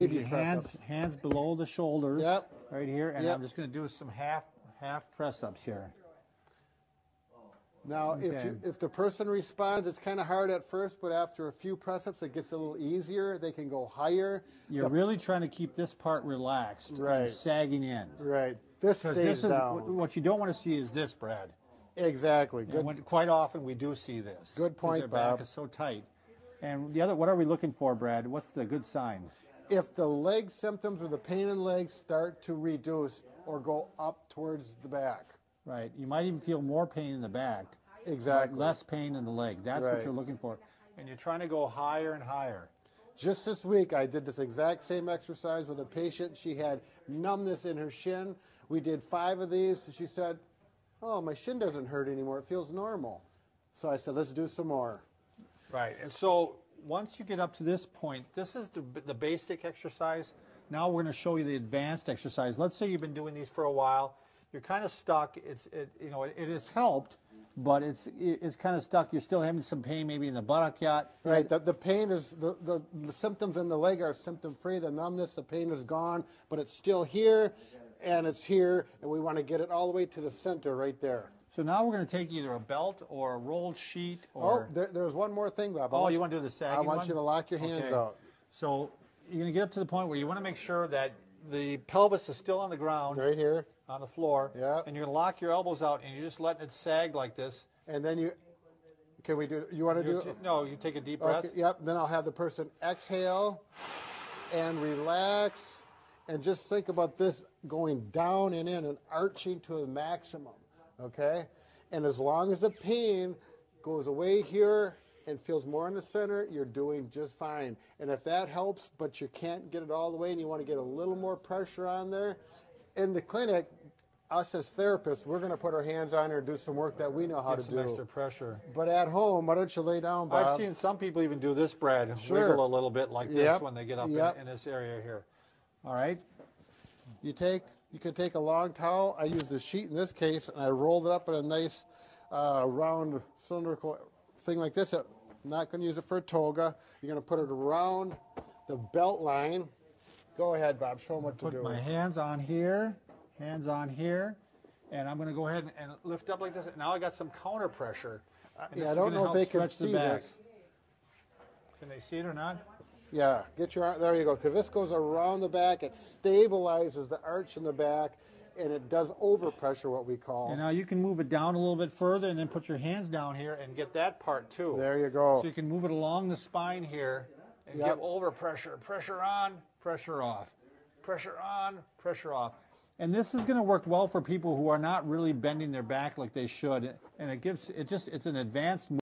Maybe Your hands, hands below the shoulders. Yep. Right here, and Yep. I'm just going to do some half half press ups here. Now, if, you, if the person responds, it's kind of hard at first, but after a few press ups, it gets a little easier. They can go higher. You're really trying to keep this part relaxed Right. and sagging in. Right. This stays this is down. what you don't want to see is this, Brad. exactly. Good. when- quite often we do see this. Good point, Their back is so tight. And the other, what are we looking for, Brad? What's the good sign? If the leg symptoms or the pain in legs start to reduce or go up towards the back. Right. You might even feel more pain in the back. Exactly. Less pain in the leg. That's what you're looking for. And you're trying to go higher and higher. Just this week, I did this exact same exercise with a patient. She had numbness in her shin. We did five of these. She said, Oh, my shin doesn't hurt anymore. It feels normal. So I said, Let's do some more. Right. And so once you get up to this point, this is the, the basic exercise. Now we're going to show you the advanced exercise. Let's say you've been doing these for a while. You're kind of stuck. It's it, you know it, it has helped, but it's it, it's kind of stuck. You're still having some pain maybe in the buttock yet. Right. The, the pain is, the, the, the symptoms in the leg are symptom free. The numbness, the pain is gone, but it's still here and it's here. And we want to get it all the way to the center right there. So now we're going to take either a belt or a rolled sheet Oh, or there, there's one more thing, Bob. Oh, you want to do the sagging I want one? you to lock your hands Okay. out. So you're going to get up to the point where you want to make sure that the pelvis is still on the ground, Right here. on the floor, Yeah. and you're going to lock your elbows out, and you're just letting it sag like this. And then you, can we do, you want to do? t- no, you take a deep breath. Okay, yep. Then I'll have the person exhale and relax and just think about this going down and in and arching to a maximum. Okay? And as long as the pain goes away here and feels more in the center, you're doing just fine. And if that helps, but you can't get it all the way and you want to get a little more pressure on there, in the clinic, us as therapists, we're going to put our hands on her and do some work that we know how Get to some do. extra pressure. But at home, why don't you lay down, Bob? I've seen some people even do this, Brad, Sure. wiggle a little bit like this when they get up Yep. in, in this area here. All right. You take, you can take a long towel. I use the sheet in this case, and I rolled it up in a nice uh, round cylindrical thing like this. I'm not going to use it for a toga. You're going to put it around the belt line. Go ahead, Bob. Show them what to Put do. my hands on here, hands on here, and I'm going to go ahead and, and lift up like this. Now I got some counter pressure. this yeah, I don't know if they can stretch the see this. Can they see it or not? Yeah, get your arm. There you go. Because this goes around the back. It stabilizes the arch in the back, and it does overpressure, what we call. And now you can move it down a little bit further and then put your hands down here and get that part too. There you go. So you can move it along the spine here and Yep. give over pressure. Pressure on, pressure off. Pressure on, pressure off. And this is going to work well for people who are not really bending their back like they should. And it gives, it just, it's an advanced